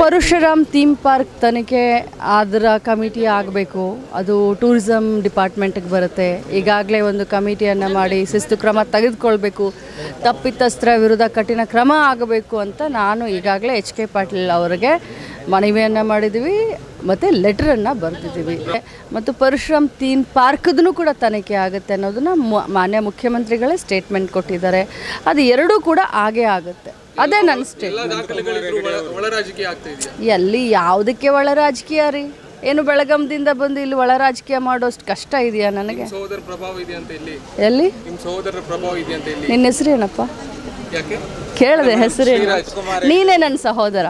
Parashuram theme park ತನಿಖೆ ಅದರ committee ಆಗಬೇಕು. ಅದು ಟೂರಿಸಮ್ ಡಿಪಾರ್ಟ್ಮೆಂಟ್ಗೆ ಬರುತ್ತೆ. ಈಗಾಗಲೇ ಒಂದು ಕಮಿಟಿಯನ್ನು ಮಾಡಿ ಶಿಸ್ತು ಕ್ರಮ ತೆಗೆದುಕೊಳ್ಬೇಕು. ತಪ್ಪಿತಸ್ತ್ರ ವಿರುದ್ಧ ಕಠಿಣ ಕ್ರಮ ಆಗಬೇಕು ಅಂತ ನಾನು ಈಗಾಗಲೇ ಎಚ್ ಕೆ ಪಾಟೀಲ್ ಅವರಿಗೆ ಮನವಿಯನ್ನು ಮಾಡಿದ್ದೀವಿ ಮತ್ತು ಲೆಟ್ರನ್ನು ಬರೆದಿದ್ದೀವಿ ಮತ್ತು ಪರಶುರಾಮ್ ತೀನ್ ಪಾರ್ಕ್ದೂ ಕೂಡ ತನಿಖೆ ಆಗುತ್ತೆ ಅನ್ನೋದನ್ನು ಮಾನ್ಯ ಮುಖ್ಯಮಂತ್ರಿಗಳೇ ಸ್ಟೇಟ್ಮೆಂಟ್ ಕೊಟ್ಟಿದ್ದಾರೆ. ಅದು ಎರಡೂ ಕೂಡ ಆಗೇ ಆಗುತ್ತೆ. ಅದೇ ನನ್ನ ಸ್ಟೇಟ್ಮೆಂಟ್ ಎಲ್ಲಿ ಯಾವುದಕ್ಕೆ ಒಳ ರಾಜಕೀಯ ರೀ? ಏನು ಬೆಳಗಾಮದಿಂದ ಬಂದು ಇಲ್ಲಿ ಒಳ ರಾಜಕೀಯ ಮಾಡೋಷ್ಟು ಕಷ್ಟ ಇದೆಯಾ ನನಗೆ? ಎಲ್ಲಿ? ನಿನ್ನ ಹೆಸರು ಏನಪ್ಪ? ಕೇಳಿದೆ ಹೆಸರು ನೀನೇ ನನ್ನ ಸಹೋದರ?